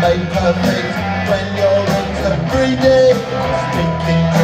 made perfect when you're into greedy. Speaking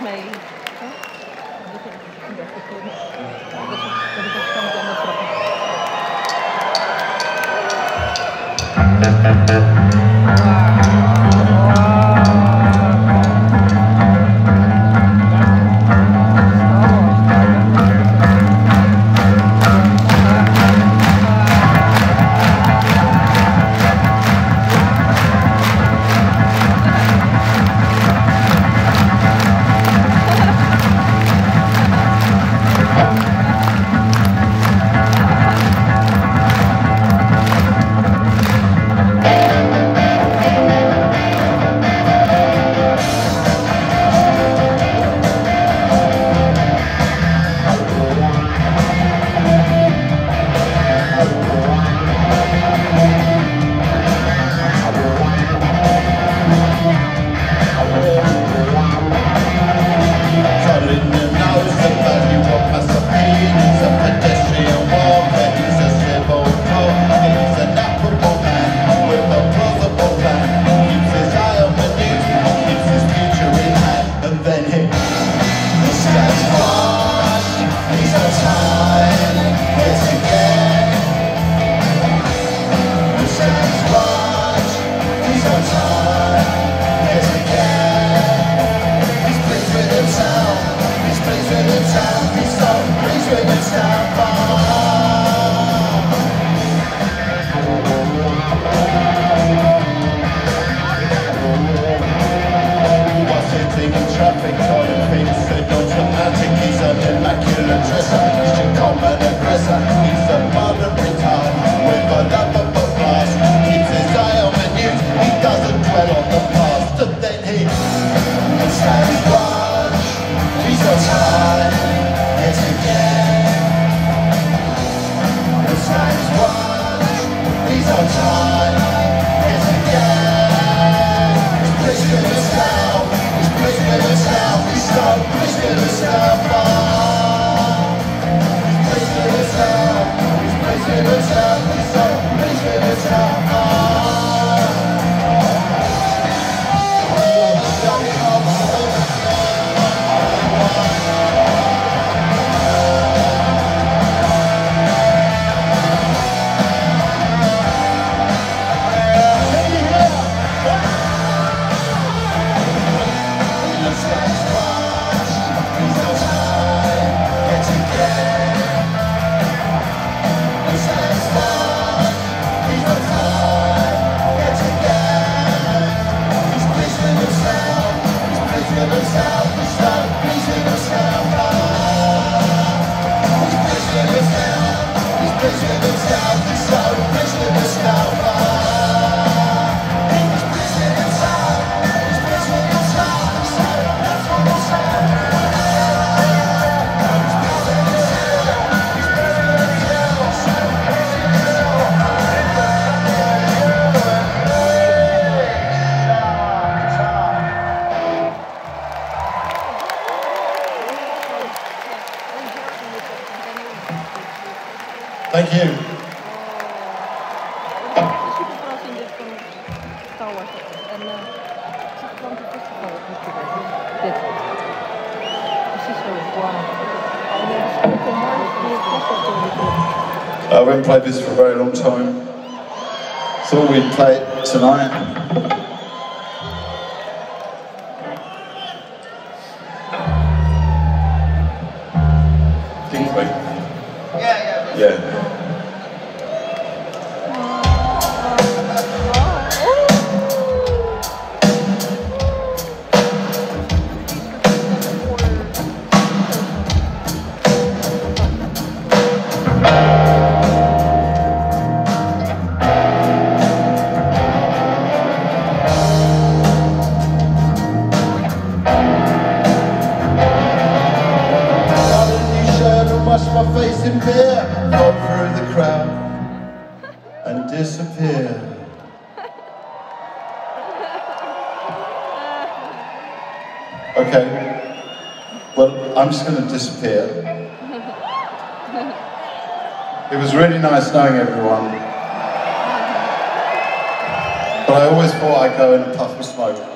Thank die you. Uh, festival I haven't played this for a very long time. Thought we'd play it tonight. Well, I'm just going to disappear. It was really nice knowing everyone. But I always thought I'd go in a puff of smoke.